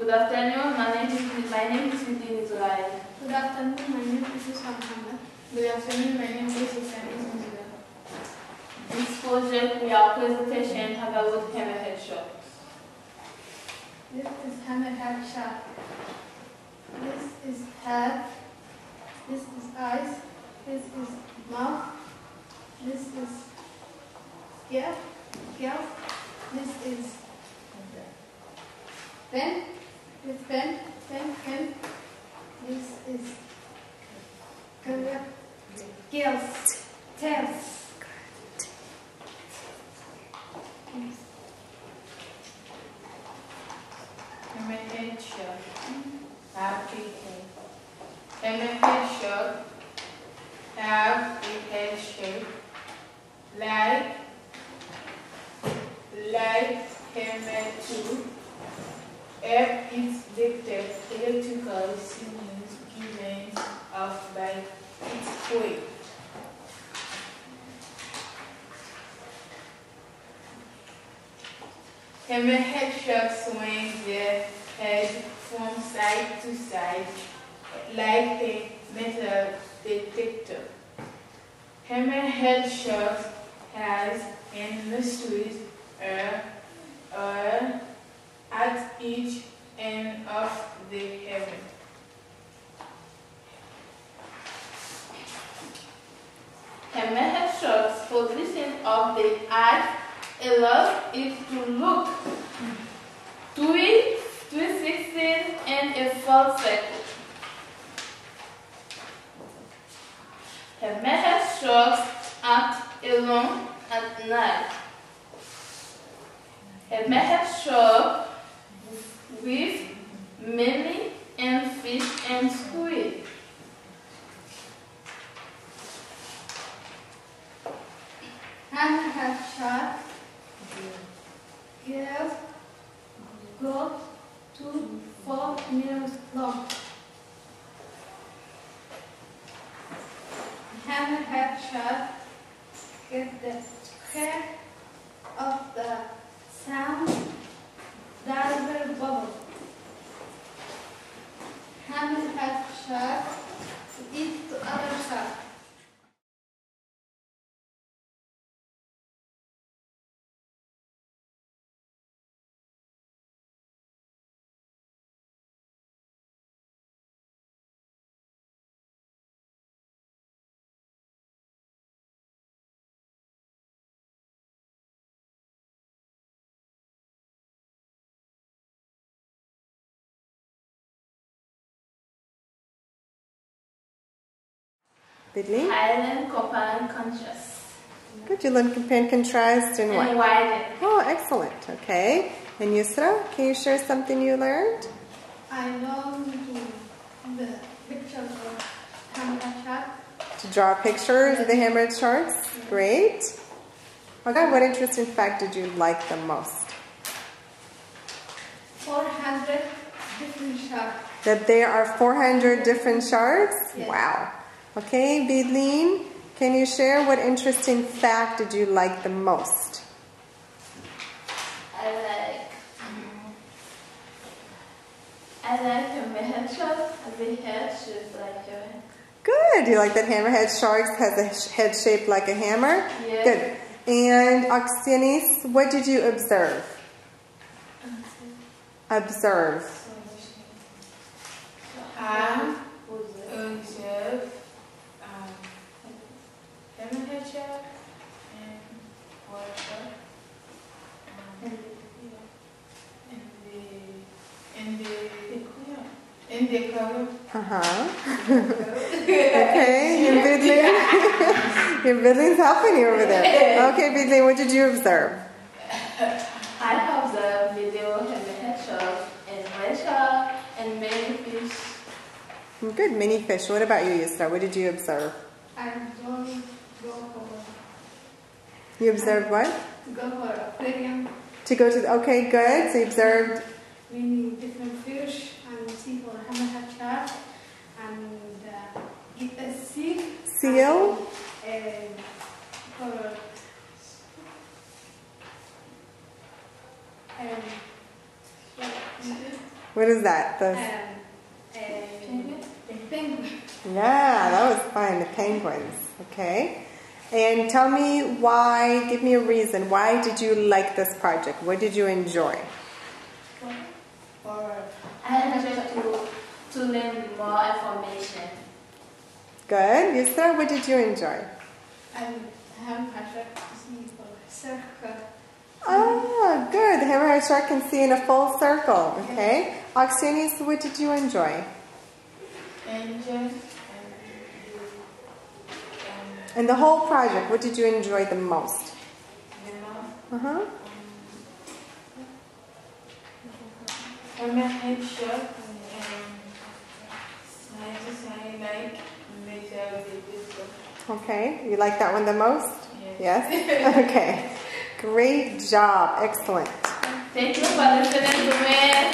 Good afternoon. My name is my name is Vidin Israel. Good afternoon, my name is Islam Good afternoon, my name is Islam Ismail. This project we are presentation about hammerhead shark. This is hammerhead shark. This is head. This is eyes. This is mouth. This is ear. Ear. This is pen. This pen. Pen. Pen. This is gills. Tails. Have three heads. Hammerhead shark have a head shape like like hammer tooth. F is detect electrical signals given off by its weight. Hammerhead sharks swing their head from side to side like a metal detector. Hammerhead sharks has industries uh, uh, at each end of the heaven. Hammerhead sharks position of the eye allows it to look it 360 and a full circle. Hammerhead sharks act alone at night. Hammerhead shark with many and fish and squid. Hammerhead shark give go to four meters long. Hammerhead shark get the hair of the sound that will bubble. Hammerhead shark eat Bidley? Island combine contrast Good. You learned compare and contrast and and what? widen. Oh, excellent. Okay. And Yusra, can you share something you learned? I learned the picture of hammerhead shark. To draw pictures of the hammerhead sharks? Great. Oh, okay, what interesting fact did you like the most? 400 different sharks. That there are 400 different sharks? Yes. Wow. Okay, Bidleen, can you share what interesting fact did you like the most? I like um, I like hammerhead shark. The head shaped like a Good. You like that hammerhead sharks has a head shaped like a hammer? Yes. Good. And Oxyanis, what did you observe? Observe. I in the in the in the color. Uh huh. okay. And Bidleen? Your Bidleen's helping you over there. Okay, Bidleen, what did you observe? I observed video hammerhead shark and shark and many fish. Good. Mini fish. What about you, Yusra? What did you observe? I don't go for You observed what? go for aquarium, To go to the, okay, good. So you observed, many different fish and see for hammerhead shark and uh, a seal. Seal? And for and what is? What is that? The, Um, um, penguin. yeah, that was fun. The penguins. Okay. And tell me why, give me a reason. Why did you like this project? What did you enjoy? I enjoyed to, to learn more information. Good. Yusra, what did you enjoy? And ham hashtag to see for circle. Ah, good. Shark can see in a full circle. Okay. Oxenius, what did you enjoy? you um, And the whole project, what did you enjoy the most? you know Uh huh. hammerhead shark and scientists I like measure the Okay. You like that one the most? Yes. Yes? okay. Great job. Excellent. Thank you for listening to